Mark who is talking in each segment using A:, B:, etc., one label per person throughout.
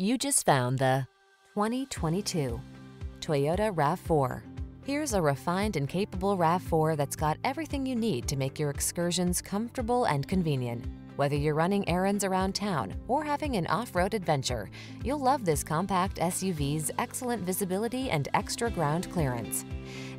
A: You just found the 2022 Toyota RAV4. Here's a refined and capable RAV4 that's got everything you need to make your excursions comfortable and convenient. Whether you're running errands around town or having an off-road adventure, you'll love this compact SUV's excellent visibility and extra ground clearance.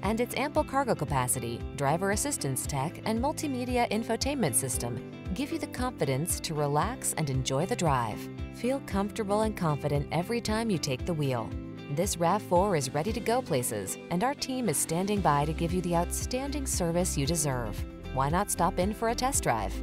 A: And its ample cargo capacity, driver assistance tech, and multimedia infotainment system give you the confidence to relax and enjoy the drive. Feel comfortable and confident every time you take the wheel. This RAV4 is ready to go places, and our team is standing by to give you the outstanding service you deserve. Why not stop in for a test drive?